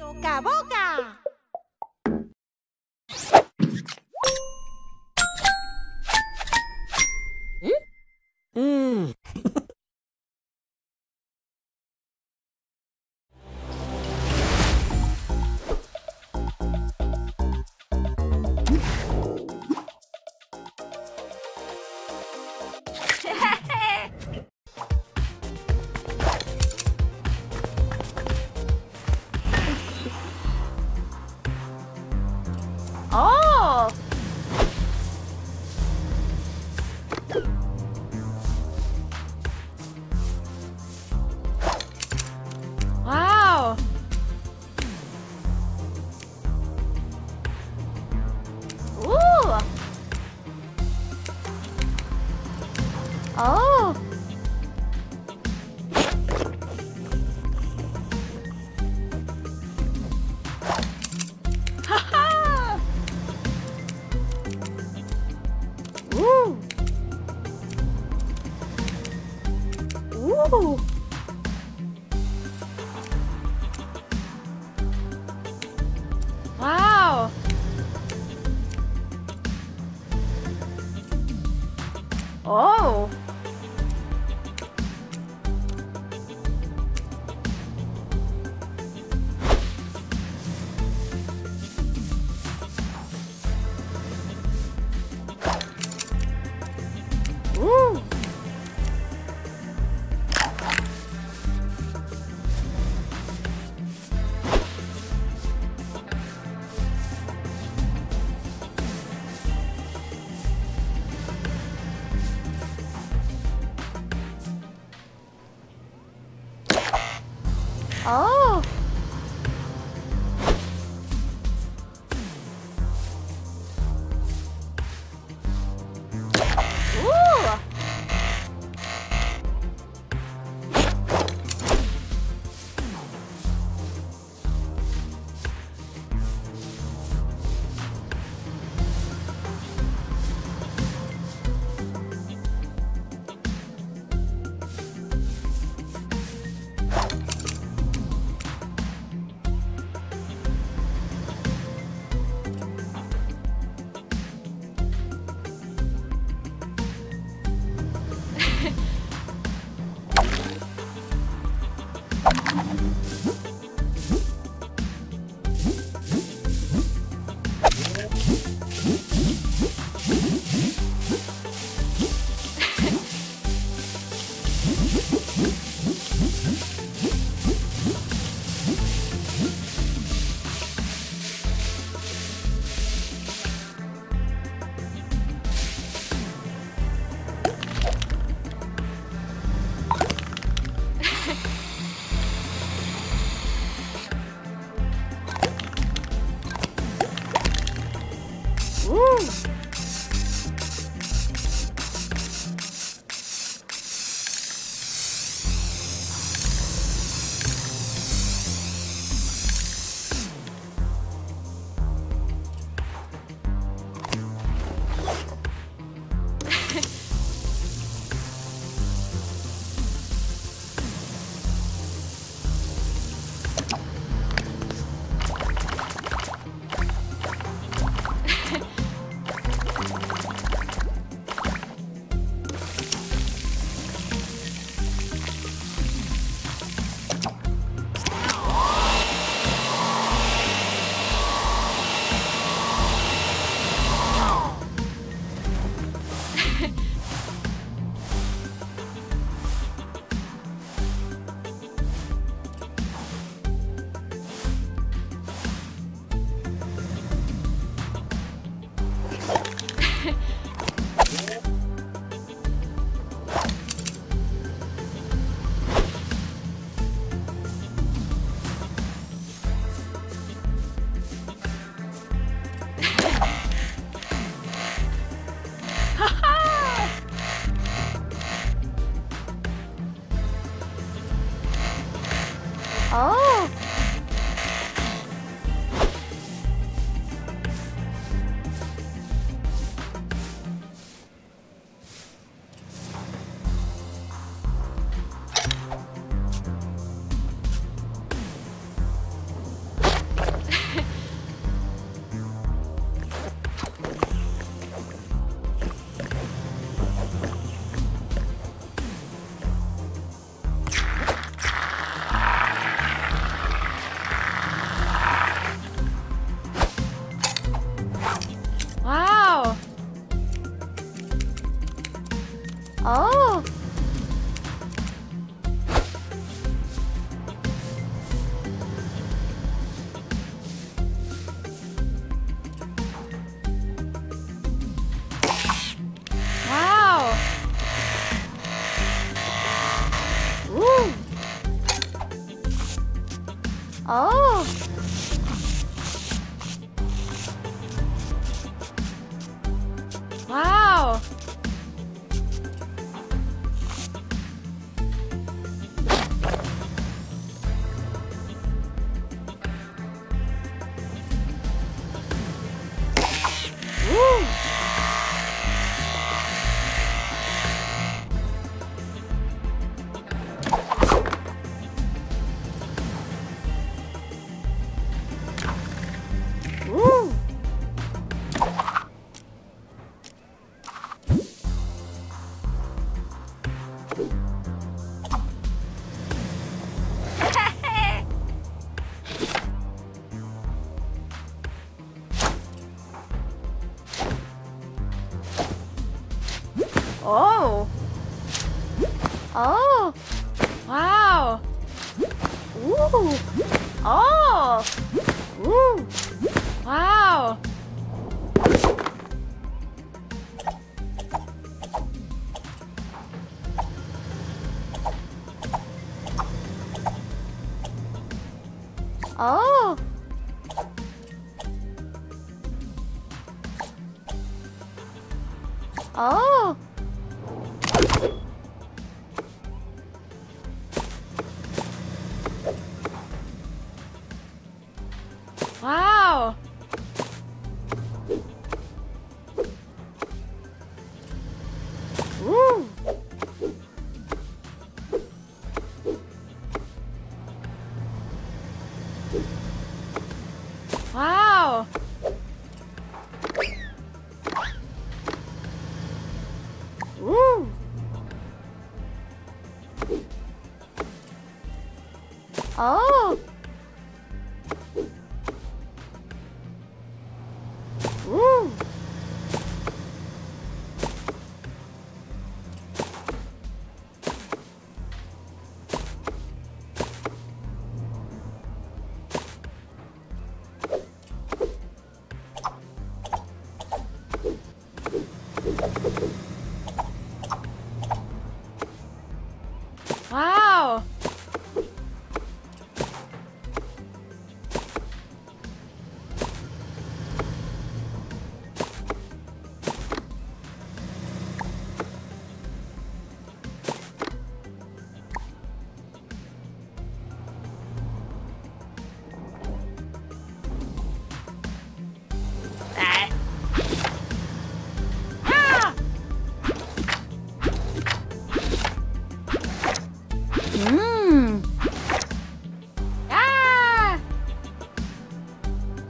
Toca boca. 오. 어.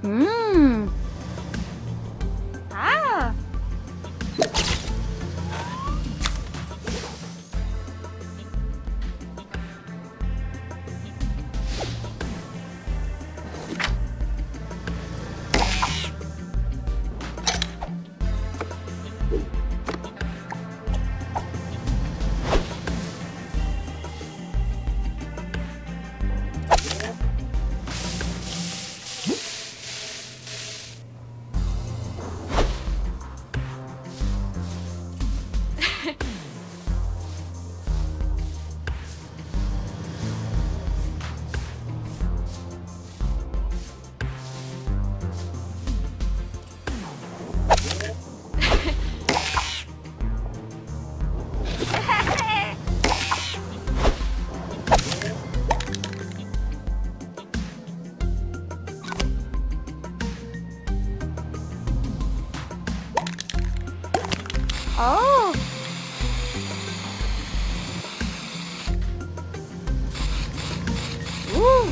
Mmm. Oh. Ooh.